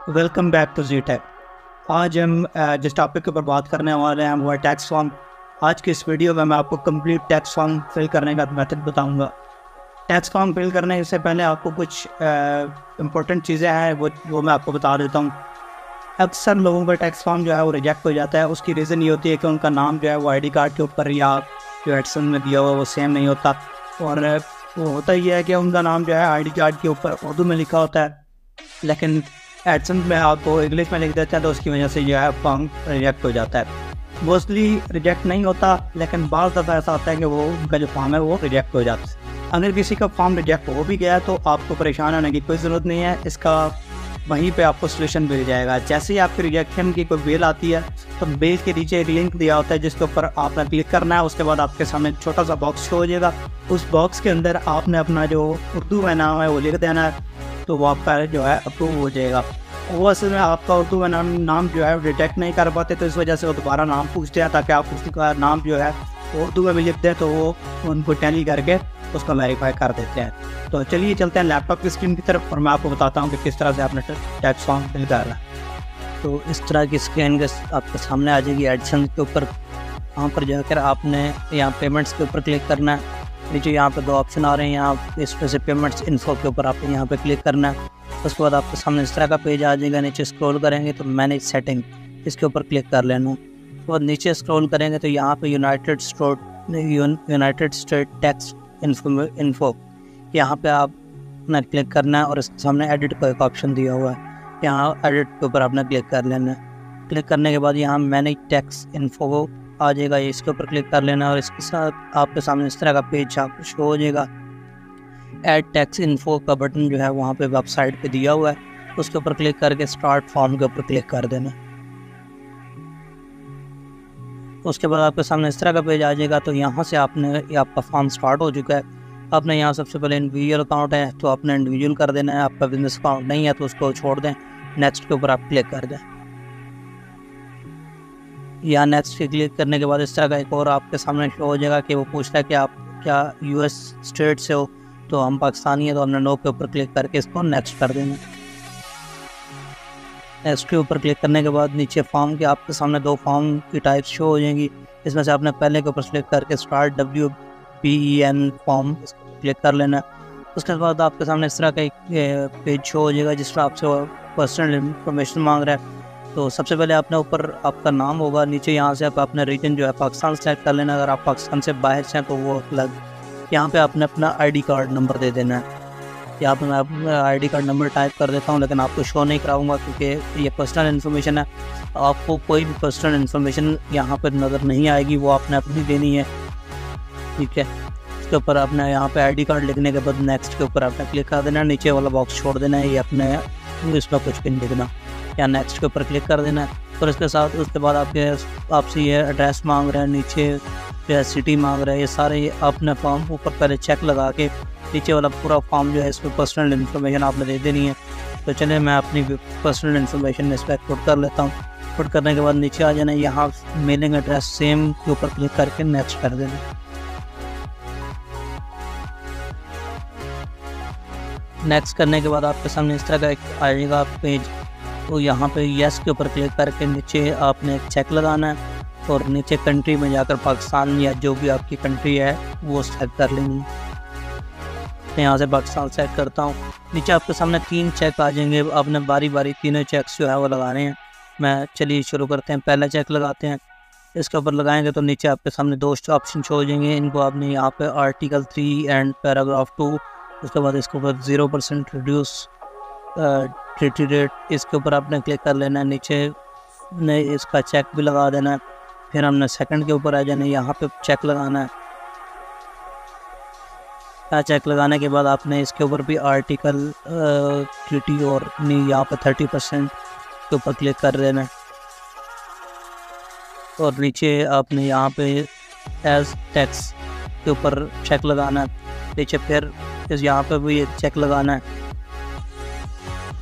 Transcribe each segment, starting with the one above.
Welcome back to G tech आज हम जिस टॉपिक के ऊपर बात करने वाले हैं, वो है टैक्स फॉर्म आज की इस वीडियो में मैं आपको कंप्लीट टैक्स फॉर्म फिल करने का मेथड बताऊँगा। टैक्स फॉर्म फिल करने से पहले आपको कुछ इम्पोर्टेंट चीज़ें हैं, वो वो मैं आपको बता देता हूँ। अक्सर लोगों का टैक्स फॉर्म जो है, वो रिजेक्ट हो जाता है। उसकी रीज़न ये होती है कि उनका नाम जो है, वो आईडी कार्ड के ऊपर या जो एडसन में दिया हुआ वो सेम नहीं होता। और वो होता ही है कि उनका नाम जो है आईडी कार्ड के ऊपर उर्दू में लिखा होता है। लेकिन एडसन में आपको इंग्लिश में लिख देते हैं तो उसकी वजह से जो है फॉर्म रिजेक्ट हो जाता है। मोस्टली रिजेक्ट नहीं होता, लेकिन बार दफ़ा ऐसा होता है कि वो, उनका जो फॉर्म है वो रिजेक्ट हो जाता है। अगर किसी का फॉर्म रिजेक्ट हो भी गया तो आपको परेशान होने की कोई ज़रूरत नहीं है। इसका वहीं पे आपको सोल्यूशन मिल जाएगा। जैसे ही आपकी रिजेक्शन की कोई बेल आती है तो बेल के नीचे एक लिंक दिया होता है, जिसके ऊपर आपने क्लिक करना है, उसके बाद आपके सामने छोटा सा बॉक्स शो हो जाएगा। उस बॉक्स के अंदर आपने अपना जो उर्दू में नाम है, वो लिख देना है तो वो आपका जो है अप्रूव हो जाएगा। वो असल में आपका उर्दू में नाम नाम जो है डिटेक्ट नहीं कर पाते तो इस वजह से वो दोबारा नाम पूछते हैं ताकि आप उसका नाम जो है उर्दू में भी लिख दें तो वो उनको टैली करके उसको वेरीफाई कर देते हैं। तो चलिए चलते हैं लैपटॉप की स्क्रीन की तरफ़, और मैं आपको बताता हूँ कि किस तरह से आपने टैक्स फॉर्म फिल करना तो इस तरह की स्क्रीन के आपके सामने आ जाएगी एडिशन के ऊपर। वहाँ पर जाकर आपने यहाँ पेमेंट्स के ऊपर क्लिक करना है। नीचे यहाँ पर दो ऑप्शन आ रहे हैं। यहाँ इसमें से पेमेंट्स इन्फो के ऊपर आपको यहाँ पर क्लिक करना है। उसके बाद आपके सामने इस तरह का पेज आ जाएगा। नीचे स्क्रॉल करेंगे तो मैनेज सेटिंग, इसके ऊपर क्लिक कर लेना। उसके बाद नीचे स्क्रॉल करेंगे तो यहाँ पे United State, United State tax info यहाँ पे आप क्लिक करना है और इसके सामने एडिट का एक ऑप्शन दिया हुआ है। यहाँ एडिट के ऊपर आपने क्लिक कर लेना है। क्लिक करने के बाद यहाँ मैनेज टैक्स इन्फो आ जाएगा। इसके ऊपर क्लिक कर लेना और इसके साथ आपके सामने इस तरह का पेज आपको शो हो जाएगा। एड टैक्स इन्फो का बटन जो है वहाँ पे वेबसाइट पे दिया हुआ है। उसके ऊपर क्लिक करके स्टार्ट फॉर्म के ऊपर क्लिक कर देना। उसके बाद आपके सामने इस तरह का पेज आ जाएगा। तो यहाँ से आपने आपका फॉर्म स्टार्ट हो चुका है। आपने यहाँ सबसे पहले इंडिविजुअल अकाउंट है तो आपने इंडिविजुअल कर देना है। आपका बिज़नेस अकाउंट नहीं है तो उसको छोड़ दें। नेक्स्ट के ऊपर आप क्लिक कर दें। या नेक्स्ट के क्लिक करने के बाद इस तरह का एक और आपके सामने शो हो जाएगा कि वो पूछता है कि आप क्या यूएस स्टेट से हो? तो हम पाकिस्तानी हैं तो हमने नो के ऊपर क्लिक करके इसको नेक्स्ट कर देंगे नेक्स्ट के ऊपर क्लिक करने के बाद नीचे फॉर्म के आपके सामने दो फॉर्म की टाइप शो हो जाएँगी। इसमें से आपने पहले के ऊपर क्लिक करके start W P E N form click कर लेना। उसके बाद आपके सामने इस तरह का एक पेज शो हो जाएगा जिसमें आपसे पर्सनल इन्फॉर्मेशन मांग रहा है। तो सबसे पहले आपने ऊपर आपका नाम होगा, नीचे यहाँ से आप अपना रीजन जो है पाकिस्तान सेलेक्ट कर लेना। अगर आप पाकिस्तान से बाहर से हैं तो वो अलग। यहाँ पे आपने अपना आईडी कार्ड नंबर दे देना है। यहाँ पे मैं अपना आई कार्ड नंबर टाइप कर देता हूँ, लेकिन आपको शो नहीं कराऊँगा क्योंकि ये पर्सनल इन्फॉर्मेशन है। आपको कोई भी पर्सनल इन्फॉर्मेशन यहाँ पर नज़र नहीं आएगी, वो आपने अपनी देनी है। ठीक है। इसके ऊपर आपने यहाँ पे आईडी कार्ड लिखने के बाद नेक्स्ट के ऊपर आपने क्लिक कर देना। नीचे वाला बॉक्स छोड़ देना है, ये अपने इसमें कुछ भी लिखना। या नेक्स्ट के ऊपर क्लिक कर देना है। और इसके साथ उसके बाद आपके आपसे ये एड्रेस मांग रहे हैं, नीचे जो है सिटी मांग रहा है, ये सारे अपने फॉर्म ऊपर पहले चेक लगा के नीचे वाला पूरा फॉर्म जो है इस पर पर्सनल इन्फॉर्मेशन आपने दे देनी है। तो चलिए मैं अपनी पर्सनल इन्फॉर्मेशन इस पर पुट कर लेता हूँ। पुट करने के बाद नीचे आ जाना यहाँ मेलिंग एड्रेस सेम के ऊपर क्लिक करके नेक्स्ट कर देना। नेक्स्ट करने के बाद आपके सामने इस तरह का एक आएगा पेज तो यहाँ पे यस के ऊपर क्लिक करके नीचे आपने एक चेक लगाना है और नीचे कंट्री में जाकर पाकिस्तान या जो भी आपकी कंट्री है, वो सेलेक्ट कर लेनी मैं यहाँ से पाकिस्तान सेलेक्ट करता हूँ। नीचे आपके सामने तीन चेक आ जाएँगे। आपने बारी बारी तीनों चेक्स जो है वो लगाने हैं। मैं चलिए शुरू करते हैं। पहला चेक लगाते हैं। इसके ऊपर लगाएँगे तो नीचे आपके सामने दो ऑप्शन हो जाएँगे। इनको आपने यहाँ पे article three and paragraph two उसके बाद इसके ऊपर zero percent reduce treaty rate इसके ऊपर आपने क्लिक कर लेना है, नीचे ने इसका चेक भी लगा देना है, फिर हमने सेकंड के ऊपर आ जाना है, यहाँ पे चेक लगाना है। चेक लगाने के बाद आपने इसके ऊपर भी आर्टिकल ट्रिटी और नहीं यहाँ पर थर्टी परसेंट के ऊपर क्लिक कर है। और नीचे आपने यहाँ पे एज टैक्स के ऊपर चेक लगाना नीचे फिर इस यहाँ पे भी चेक लगाना है।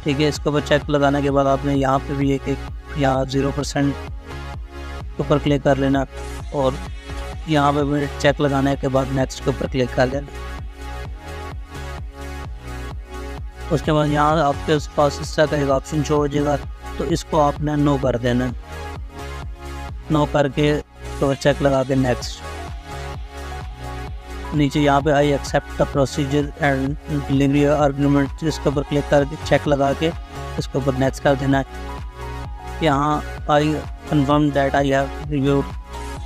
ठीक है, इसके ऊपर चेक लगाने के बाद आपने यहाँ पे भी एक एक, यहाँ ज़ीरो परसेंट ऊपर क्लिक कर लेना और यहाँ पे चेक लगाने के बाद नेक्स्ट के ऊपर क्लिक कर लेना। उसके बाद यहाँ आपके पास तरह का एक ऑप्शन शो हो जाएगा तो इसको आपने नो कर देना। नो करके तो चेक लगा के नेक्स्ट नीचे यहाँ पे I accept the procedure and delivery argument इसके ऊपर क्लिक करके चेक लगा के इसके ऊपर नेक्स्ट कर देना है। यहाँ I confirm that I have reviewed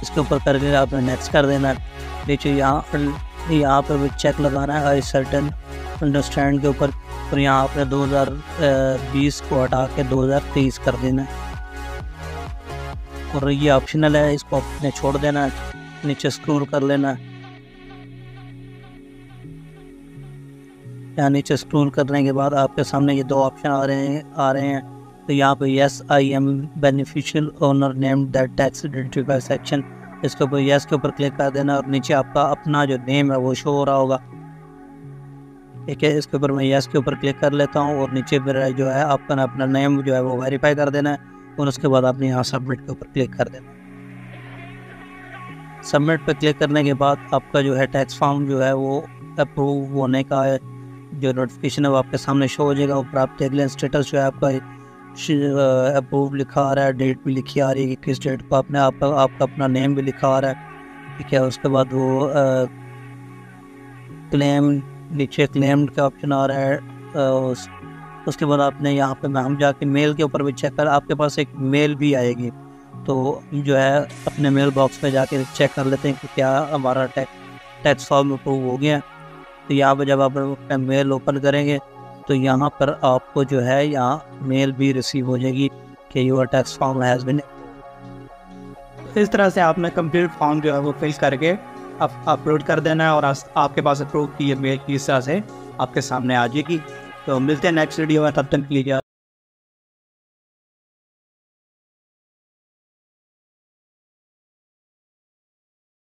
इसके ऊपर करके आपने नेक्स्ट कर देना है। नीचे यहाँ यहाँ पर भी चेक लगाना है। आई सर्टन अंडरस्टैंड के ऊपर। और यहाँ आपने 2020 को हटा के 2023 कर देना है। और ये ऑप्शनल है, इसको आपने छोड़ देना नीचे स्क्रोल कर लेना है। यहाँ नीचे स्क्रोल करने के बाद आपके सामने ये दो ऑप्शन आ रहे हैं, आ रहे हैं। तो यहाँ पे yes I am beneficial owner name that tax identify section इसके ऊपर यस के ऊपर क्लिक कर देना और नीचे आपका अपना जो नेम है वो शो हो रहा होगा। ठीक है, इसके ऊपर मैं यस के ऊपर क्लिक कर लेता हूँ और नीचे फिर जो है आपका अपना नेम जो है वो वेरीफाई कर देना है और उसके बाद आपने यहाँ सबमिट के ऊपर क्लिक कर देना सबमिट पर क्लिक करने के बाद आपका जो है टैक्स फॉर्म जो है वो अप्रूव होने का है। जो नोटिफिकेशन है वो आपके सामने शो हो जाएगा। ऊपर आप देख लें स्टेटस जो है आपका अप्रूव लिखा आ रहा है डेट भी लिखी आ रही है कि किस डेट को आपने आपका आपका अपना नेम भी लिखा आ रहा है। ठीक है उसके बाद वो क्लेम नीचे क्लेम का ऑप्शन आ रहा है उस, उसके बाद आपने यहाँ पे हम जाके मेल के ऊपर भी चेक कर आपके पास एक मेल भी आएगी। तो जो है अपने मेल बॉक्स में जाके चेक कर लेते हैं कि क्या हमारा टैक्स टैक्स फॉर्म अप्रूव हो गया तो यहाँ पर जब आप मेल ओपन करेंगे तो यहाँ पर आपको जो है, यहाँ मेल भी रिसीव हो जाएगी कि your tax form has been इस तरह से आपने कंप्लीट फॉर्म जो है वो फिल करके आप अपलोड कर देना है और आपके पास अप्रूव की मेल की इस तरह से आपके सामने आ जाएगी। तो मिलते हैं नेक्स्ट वीडियो में, तब तक लीजिए